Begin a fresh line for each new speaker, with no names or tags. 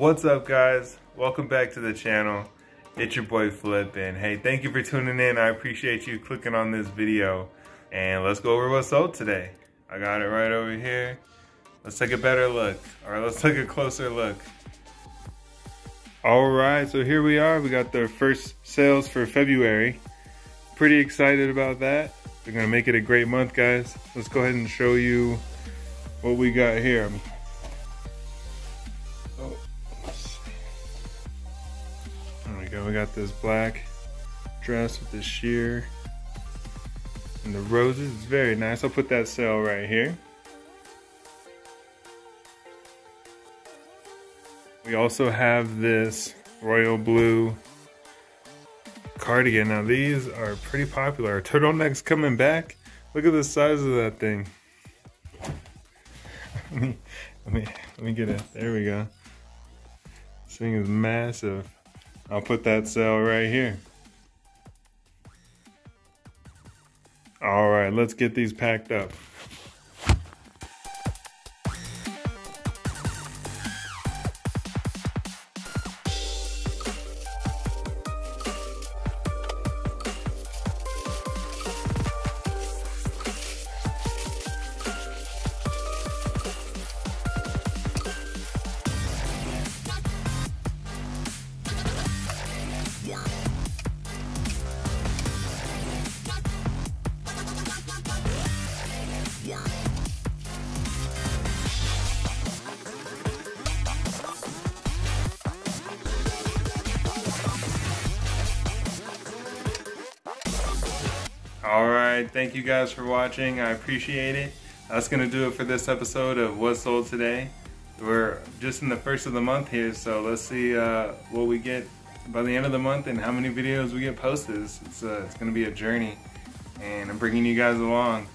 What's up guys? Welcome back to the channel. It's your boy Flip and hey, thank you for tuning in. I appreciate you clicking on this video. And let's go over what's sold today. I got it right over here. Let's take a better look. All right, let's take a closer look. All right, so here we are. We got the first sales for February. Pretty excited about that. We're gonna make it a great month, guys. Let's go ahead and show you what we got here. Go. We got this black dress with the sheer and the roses. It's very nice. I'll put that sale right here. We also have this royal blue cardigan. Now these are pretty popular. Turtleneck's coming back. Look at the size of that thing. let me let me let me get it. There we go. This thing is massive. I'll put that cell right here. All right, let's get these packed up. All right, thank you guys for watching. I appreciate it. That's gonna do it for this episode of What Sold Today. We're just in the first of the month here, so let's see uh, what we get by the end of the month and how many videos we get posted. It's, uh, it's gonna be a journey, and I'm bringing you guys along.